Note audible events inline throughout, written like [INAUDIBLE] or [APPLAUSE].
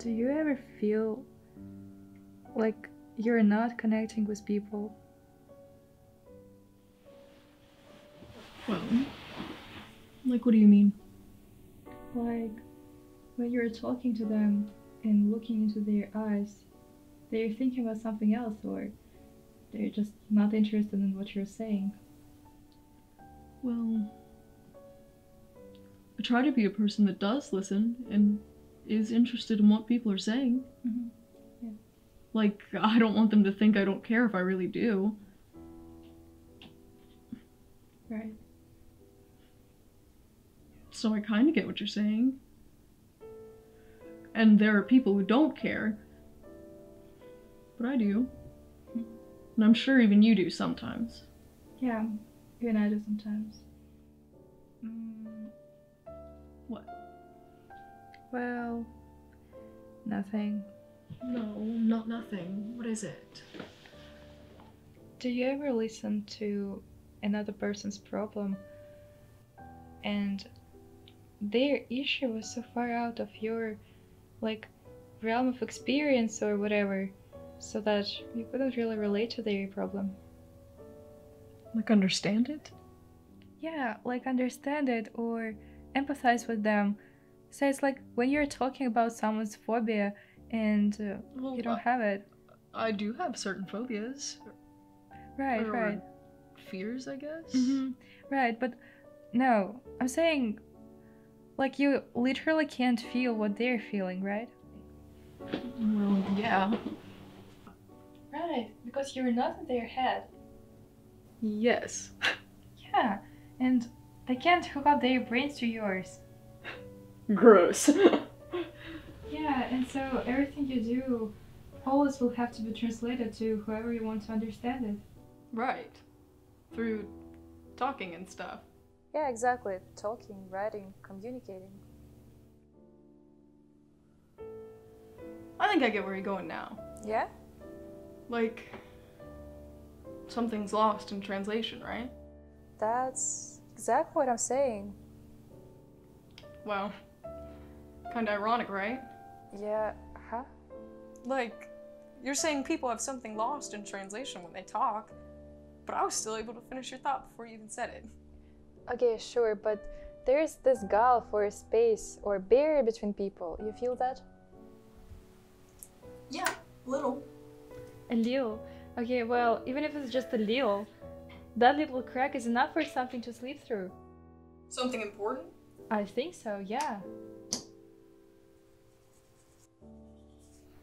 Do you ever feel like you're not connecting with people? Well, like, what do you mean? Like when you're talking to them and looking into their eyes, they're thinking about something else or they're just not interested in what you're saying. Well, I try to be a person that does listen and is interested in what people are saying. Mm-hmm. Yeah. Like, I don't want them to think I don't care if I really do. Right. So I kind of get what you're saying. And there are people who don't care. But I do. And I'm sure even you do sometimes. Yeah, even I do sometimes. Mm, What? Well, nothing. No, not nothing. What is it? Do you ever listen to another person's problem and their issue was so far out of your like realm of experience or whatever so that you couldn't really relate to their problem? Like, understand it? Yeah, like understand it or empathize with them. So it's like when you're talking about someone's phobia and uh, Well, you don't have it. I do have certain phobias. Right, or right. Fears, I guess? hmm Right, but no, I'm saying like you literally can't feel what they're feeling, right? Well, yeah. Right, because you're not in their head. Yes. Yeah, and they can't hook up their brains to yours. Gross. [LAUGHS] Yeah, and so everything you do always will have to be translated to whoever you want to understand it. right. Through talking and stuff. Yeah, exactly. Talking, writing, communicating. I think I get where you're going now. Yeah? Like, something's lost in translation, right? That's exactly what I'm saying. Well, kinda ironic, right? Yeah, huh? Like, you're saying people have something lost in translation when they talk, but I was still able to finish your thought before you even said it. Okay, sure, but there's this gulf or space or barrier between people. You feel that? Yeah, little. A little. Okay, well, even if it's just a little, that little crack is enough for something to sleep through. Something important? I think so, yeah.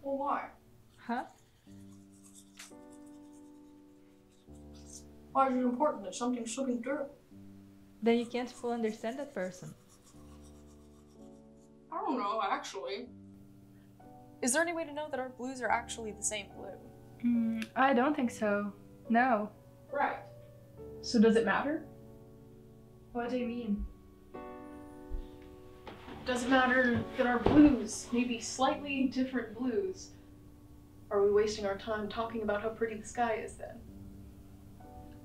Well, why? Huh? Why is it important that something's slipping through? Then you can't fully understand that person. I don't know, actually. Is there any way to know that our blues are actually the same blue? Mm, I don't think so. No. Right. So does it matter? What do you mean? Does it matter that our blues may be slightly different blues? Are we wasting our time talking about how pretty the sky is then?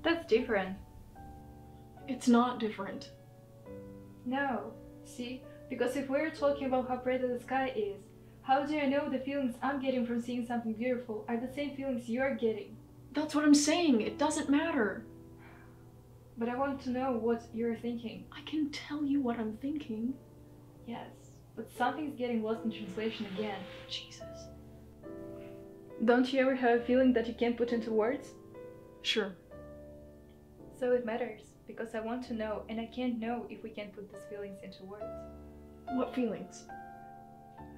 That's different. It's not different. No. See? Because if we're talking about how pretty the sky is, how do I know the feelings I'm getting from seeing something beautiful are the same feelings you're getting? That's what I'm saying. It doesn't matter. But I want to know what you're thinking. I can tell you what I'm thinking. Yes. But something's getting lost in translation again. Jesus. Don't you ever have a feeling that you can't put into words? Sure. So it matters, because I want to know, and I can't know if we can put these feelings into words. What feelings?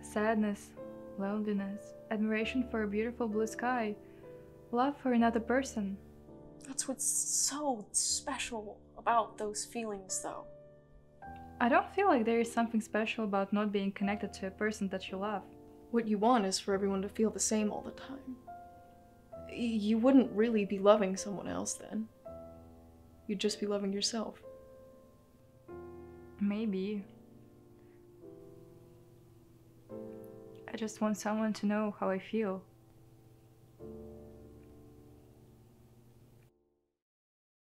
Sadness, loneliness, admiration for a beautiful blue sky, love for another person. That's what's so special about those feelings, though. I don't feel like there is something special about not being connected to a person that you love. What you want is for everyone to feel the same all the time. You wouldn't really be loving someone else then. You'd just be loving yourself. Maybe. I just want someone to know how I feel.